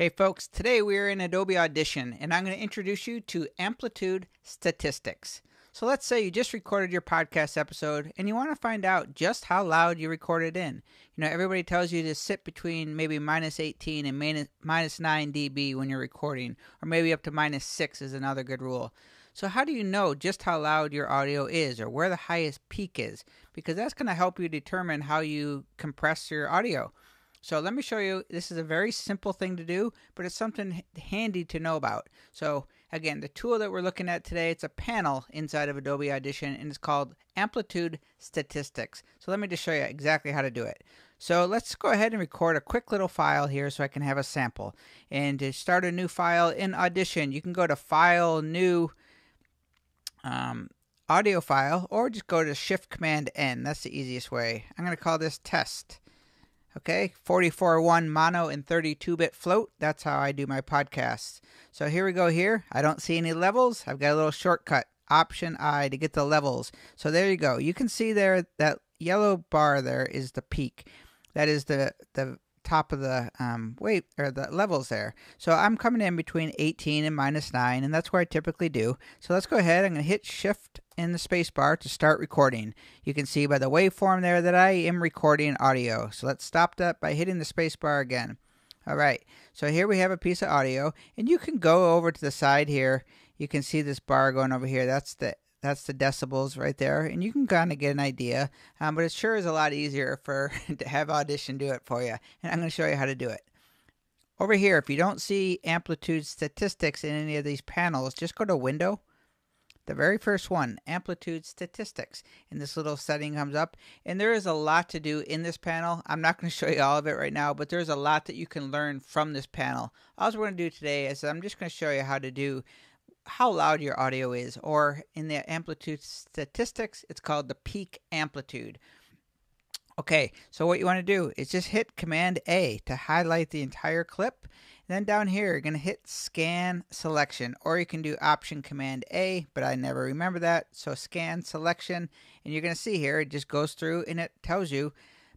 Hey folks, today we are in Adobe Audition and I'm going to introduce you to Amplitude Statistics. So let's say you just recorded your podcast episode and you want to find out just how loud you recorded in. You know, everybody tells you to sit between maybe minus 18 and minus, minus 9 dB when you're recording, or maybe up to minus 6 is another good rule. So, how do you know just how loud your audio is or where the highest peak is? Because that's going to help you determine how you compress your audio. So let me show you. This is a very simple thing to do, but it's something handy to know about. So again, the tool that we're looking at today, it's a panel inside of Adobe Audition, and it's called Amplitude Statistics. So let me just show you exactly how to do it. So let's go ahead and record a quick little file here so I can have a sample. And to start a new file in Audition, you can go to File, New, um, Audio File, or just go to Shift Command N. That's the easiest way. I'm going to call this Test. Okay, 44.1 mono and 32-bit float. That's how I do my podcasts. So here we go here. I don't see any levels. I've got a little shortcut, Option I to get the levels. So there you go. You can see there that yellow bar there is the peak. That is the the top of the um, weight or the levels there. So I'm coming in between 18 and minus 9, and that's where I typically do. So let's go ahead. I'm going to hit Shift in the spacebar to start recording. You can see by the waveform there that I am recording audio. So let's stop that by hitting the spacebar again. All right, so here we have a piece of audio, and you can go over to the side here. You can see this bar going over here. That's the that's the decibels right there and you can kind of get an idea um, but it sure is a lot easier for to have audition do it for you and i'm going to show you how to do it over here if you don't see amplitude statistics in any of these panels just go to window the very first one amplitude statistics. And this little setting comes up. And there is a lot to do in this panel. I'm not going to show you all of it right now but there's a lot that you can learn from this panel. All we're going to do today is i'm just going to show you how to do how loud your audio is, or in the amplitude statistics, it's called the peak amplitude. Okay, so what you want to do is just hit Command A to highlight the entire clip. And then down here, you're going to hit Scan Selection, or you can do Option Command A, but I never remember that. So Scan Selection, and you're going to see here, it just goes through and it tells you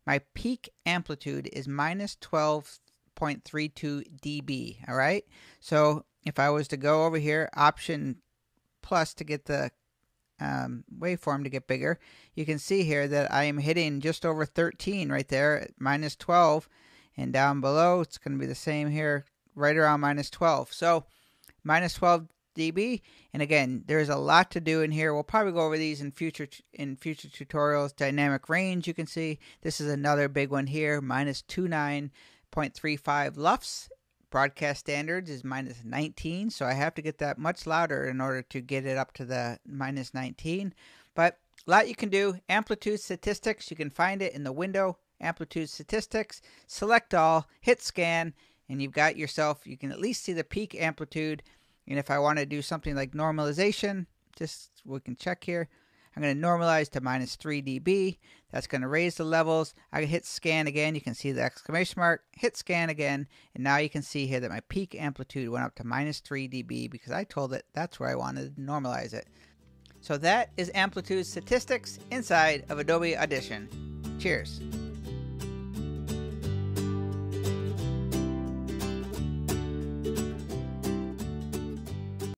my peak amplitude is minus 12.32 dB. All right, so if I was to go over here, option plus to get the um, waveform to get bigger, you can see here that I am hitting just over 13 right there, minus 12. And down below, it's going to be the same here, right around minus 12. So minus 12 dB. And again, there's a lot to do in here. We'll probably go over these in future in future tutorials. Dynamic range, you can see. This is another big one here, minus 29.35 LUFS broadcast standards is minus 19, so I have to get that much louder in order to get it up to the minus 19. But a lot you can do. Amplitude statistics, you can find it in the window, amplitude statistics, select all, hit scan, and you've got yourself, you can at least see the peak amplitude. And if I want to do something like normalization, just we can check here. I'm going to normalize to minus 3 dB. That's going to raise the levels. I can hit scan again. You can see the exclamation mark. Hit scan again. And now you can see here that my peak amplitude went up to minus 3 dB because I told it that's where I wanted to normalize it. So that is amplitude statistics inside of Adobe Audition. Cheers.